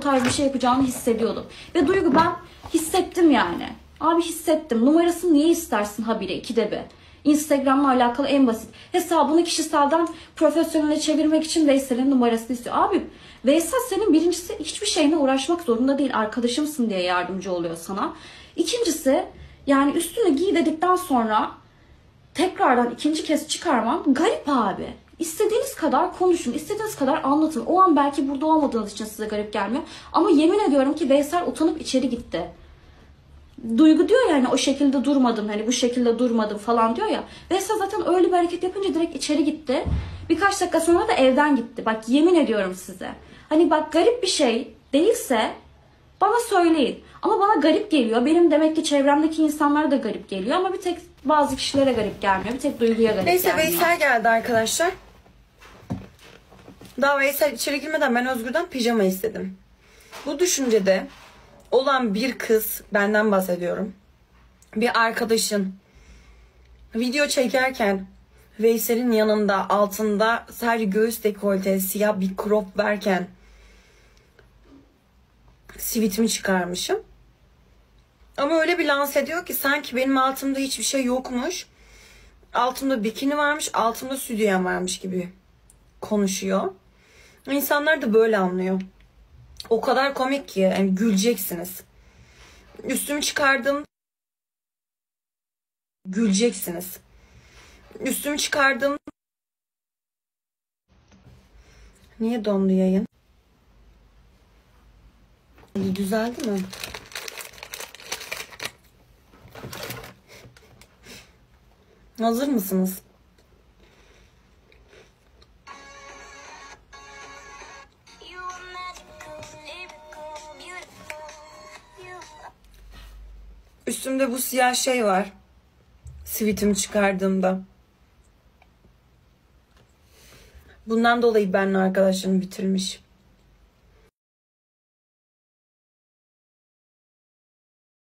tarz bir şey yapacağını hissediyordum. Ve Duygu ben hissettim yani. Abi hissettim. Numarasını niye istersin habire ikide bir? Instagram'la alakalı en basit. Hesabını kişiselden profesyonele çevirmek için Veysel'in numarasını istiyor. Abi Veysel senin birincisi hiçbir şeyine uğraşmak zorunda değil. Arkadaşımsın diye yardımcı oluyor sana. İkincisi yani üstüne giy dedikten sonra tekrardan ikinci kez çıkarman garip abi. İstediğiniz kadar konuşun, istediğiniz kadar anlatın. O an belki burada olmadığınız için size garip gelmiyor. Ama yemin ediyorum ki Veysel utanıp içeri gitti. Duygu diyor yani o şekilde durmadım hani bu şekilde durmadım falan diyor ya. Veysel zaten öyle bir hareket yapınca direkt içeri gitti. Birkaç dakika sonra da evden gitti. Bak yemin ediyorum size. Hani bak garip bir şey değilse bana söyleyin. Ama bana garip geliyor. Benim demek ki çevremdeki insanlara da garip geliyor. Ama bir tek bazı kişilere garip gelmiyor. Bir tek Duygu'ya garip Neyse gelmiyor. Veysel geldi arkadaşlar. Daha Veysel içeri girmeden ben Özgür'den pijama istedim. Bu düşüncede olan bir kız, benden bahsediyorum. Bir arkadaşın video çekerken Veysel'in yanında altında sadece göğüs dekolte siyah bir crop verken sivitimi çıkarmışım. Ama öyle bir lanse ediyor ki sanki benim altımda hiçbir şey yokmuş. Altımda bikini varmış, altımda sütyen varmış gibi konuşuyor. İnsanlar da böyle anlıyor. O kadar komik ki yani güleceksiniz. Üstümü çıkardım güleceksiniz. Üstümü çıkardım Niye dondu yayın? Düzeldi mi? Hazır mısınız? Üstümde bu siyah şey var. Sivitimi çıkardığımda. Bundan dolayı benimle arkadaşlarım bitirmiş.